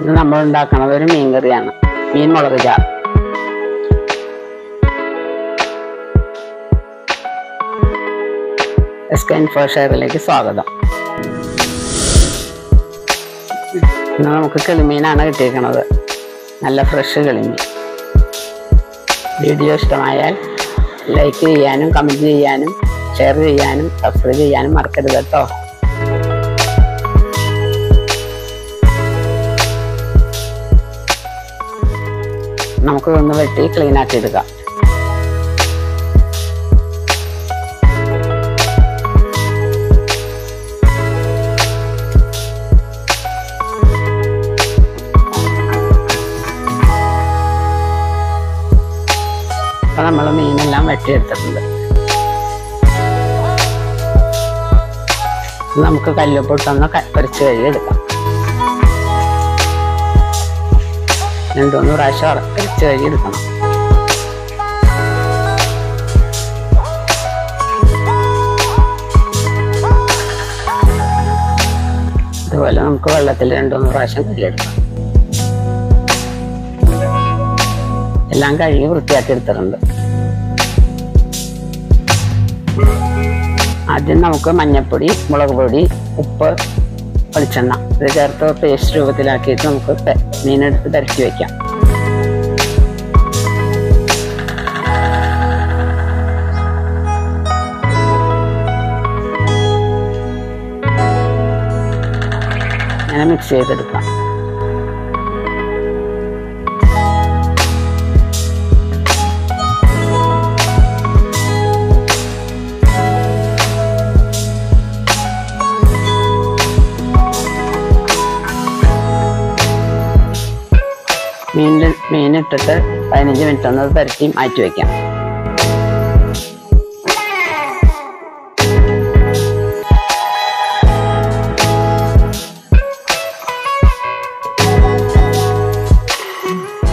ഇത് നമ്മൾ ഉണ്ടാക്കുന്നത് ഒരു മീൻ കറിയാണ് മീൻ മുളക് ചാർ എസ് സ്വാഗതം. ഇന്ന് നമുക്ക് കിളിമീനാണ് കിട്ടിയിരിക്കുന്നത് നല്ല ഫ്രഷ് കിളിമീൻ. വീഡിയോ ഇഷ്ടമായാൽ ലൈക്ക് ചെയ്യാനും കമന്റ് ചെയ്യാനും ഷെയർ ചെയ്യാനും സബ്സ്ക്രൈബ് ചെയ്യാനും മറക്കരുത് കേട്ടോ. നമുക്ക് ഒന്ന് വെട്ടി ക്ലീൻ ആക്കി എടുക്കാം. അപ്പൊ നമ്മൾ മീനെല്ലാം വെട്ടിയെടുത്തിട്ടുണ്ട്. നമുക്ക് കല്ലുപ്പൊട്ടൊന്ന് പൊരിച്ച് കഴുകിയെടുക്കാം രണ്ടുമൂന്ന് പ്രാവശ്യം പൊരിച്ച് കഴുകിയെടുക്കണം. അതുപോലെ നമുക്ക് വെള്ളത്തിൽ രണ്ടുമൂന്ന് പ്രാവശ്യം കഴുകിയെടുക്കാം. എല്ലാം കഴുകി വൃത്തിയാക്കി എടുത്തിട്ടുണ്ട്. ആദ്യം നമുക്ക് മഞ്ഞപ്പൊടി മുളക് പൊടി ഉപ്പ് വെളിച്ചെണ്ണ ഇത് ചേർത്ത് പേസ്റ്റ് രൂപത്തിലാക്കിയിട്ട് നമുക്ക് മീനെടുത്ത് തിരക്കി വെക്കാം. അങ്ങനെ മിക്സ് ചെയ്തെടുക്കാം. മീനിട്ടിട്ട് പതിനഞ്ച് മിനിറ്റ് ഒന്ന് പരത്തി മാറ്റി വെക്കാം.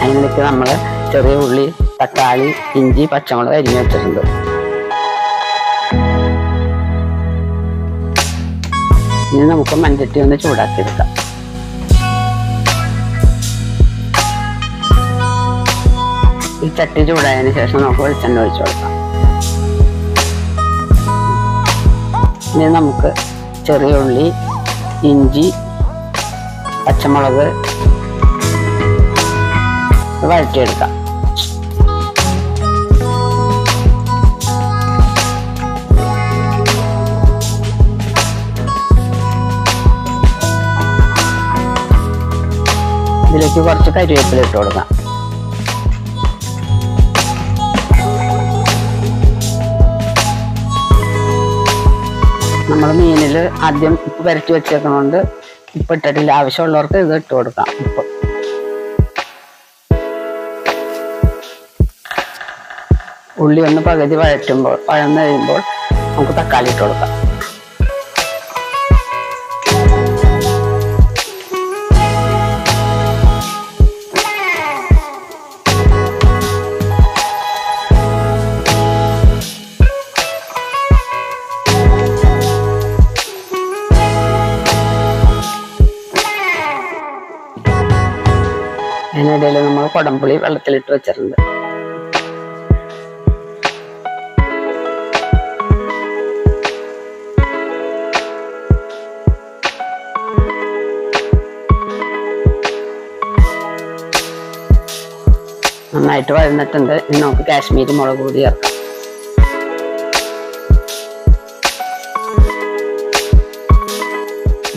അതിലേക്ക് നമ്മൾ ചെറിയ ഉള്ളി തക്കാളി ഇഞ്ചി പച്ചമുളക് അരിഞ്ഞു വെച്ചിട്ടുണ്ട്. ഇനി നമുക്ക് മൺചട്ടി ഒന്ന് ചൂടാക്കി ഈ ചട്ടി ചൂടായതിനു ശേഷം നമുക്ക് വെളിച്ചെണ്ണ ഒഴിച്ചു കൊടുക്കാം. ഇനി നമുക്ക് ചെറിയ ഉള്ളി ഇഞ്ചി പച്ചമുളക് വഴറ്റിയെടുക്കാം. ഇതിലേക്ക് കുറച്ച് കരിവേപ്പില ഇട്ട് കൊടുക്കാം. നമ്മൾ മീനിൽ ആദ്യം ഉപ്പ് പരട്ടി വെച്ചേക്കണോണ്ട് ഉപ്പ് ഇട്ടിട്ടില്ല. ആവശ്യമുള്ളവർക്ക് ഇത് ഇട്ട് കൊടുക്കാം. ഉപ്പ്. ഉള്ളി ഒന്ന് പകുതി വഴറ്റുമ്പോൾ വഴന്ന് കഴിയുമ്പോൾ നമുക്ക് തക്കാളി ഇട്ട് കൊടുക്കാം. വെള്ളത്തിലിട്ട് വെച്ചിട്ടുണ്ട്. നന്നായിട്ട് വഴന്നിട്ടുണ്ട്. ഇനി നമുക്ക് കാശ്മീരി മുളക് പൊടി ചേർക്കാം.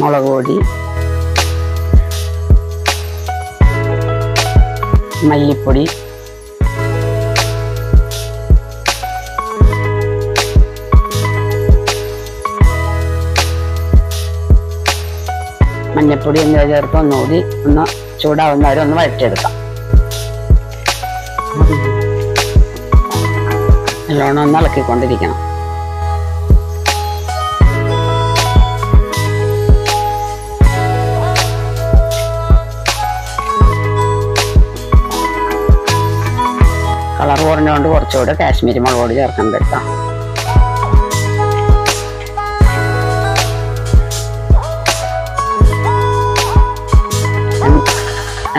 മുളക് പൊടി മല്ലിപ്പൊടി. മഞ്ഞപ്പൊടി എന്നിവ ചേർത്ത് ഒന്നുകൂടി ഒന്ന് ചൂടാവുന്നവരെ ഒന്ന് വഴറ്റിയെടുക്കാം. നല്ലോണം ഒന്ന് ഇളക്കിക്കൊണ്ടിരിക്കണം. കളർ കുറഞ്ഞുകൊണ്ട് കുറച്ചുകൂടെ കാശ്മീരി മുളക് പൊടി ചേർക്കാൻ കേട്ടോ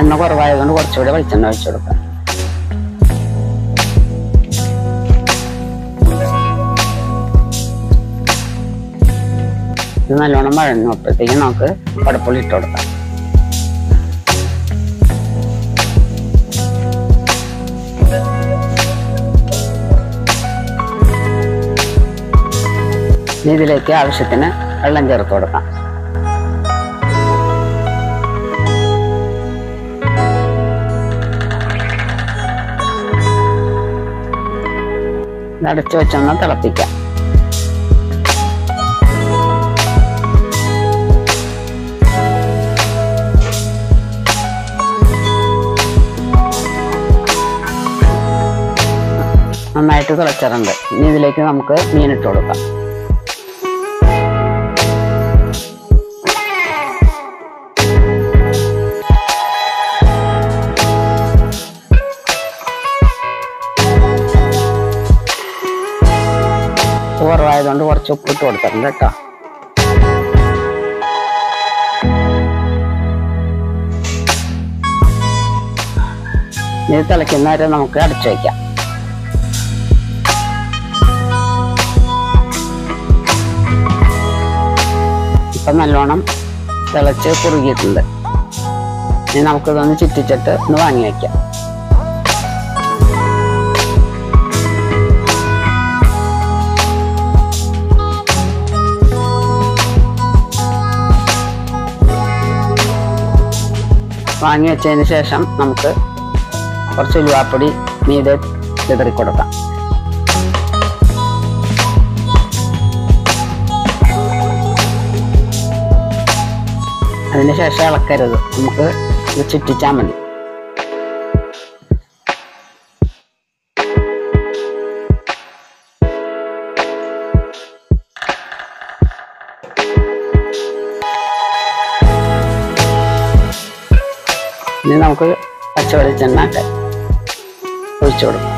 എണ്ണ കുറവായതുകൊണ്ട് കുറച്ചുകൂടെ വെളിച്ചെണ്ണ ഒഴിച്ചു കൊടുക്കാം. ഇത് നല്ലോണം വഴഞ്ഞു. അപ്പോഴത്തേക്കും നമുക്ക് കടപ്പുള്ളി ഇട്ട് കൊടുക്കാം. ഇതിലേക്ക് ആവശ്യത്തിന് വെള്ളം ചേർത്ത് കൊടുക്കാം. അടച്ചു വെച്ചൊന്ന് തിളപ്പിക്കാം. നന്നായിട്ട് തിളച്ചിട്ടുണ്ട്. ഇനി ഇതിലേക്ക് നമുക്ക് മീനിട്ട് കൊടുക്കാം. കുറവായതുകൊണ്ട് കുറച്ച് ഉപ്പിട്ട് കൊടുത്തിട്ടുണ്ട് കേട്ടോ. ഇത് തിളയ്ക്കുന്ന വരെ നമുക്ക് അടച്ചു വയ്ക്കാം. ഇപ്പം നല്ലോണം തിളച്ച് കുറുകിയിട്ടുണ്ട്. ഇനി നമുക്കിതൊന്ന് ചുറ്റിച്ചിട്ട് ഒന്ന് വാങ്ങി വയ്ക്കാം. വാങ്ങി വെച്ചതിന് ശേഷം നമുക്ക് കുറച്ച് ഉലുവാപ്പൊടി മീതെ വിതറി കൊടുക്കാം. അതിനുശേഷം ഇളക്കരുത്. നമുക്ക് ഇത് ചുറ്റിച്ചാൽ മതി. ഇനി നമുക്ക് പച്ച വെളിച്ചെണ്ണ ഒക്കെ ഒഴിച്ചു കൊടുക്കാം.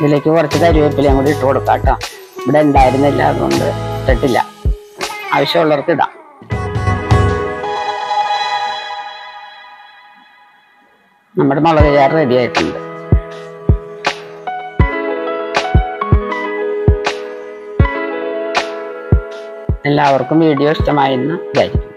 ഇതിലേക്ക് കുറച്ച് കരിവേപ്പിലയും കൂടി ഇട്ട് കൊടുക്കാം കേട്ടോ. ഇവിടെ ഉണ്ടായിരുന്നില്ല അതുകൊണ്ട് ഇട്ടിട്ടില്ല. ആവശ്യമുള്ളവർക്ക് ഇടാം. നമ്മുടെ മുളക് ചാറ് റെഡി ആയിട്ടുണ്ട്. എല്ലാവർക്കും വീഡിയോ ഇഷ്ടമായെന്ന് വിചാരിക്കും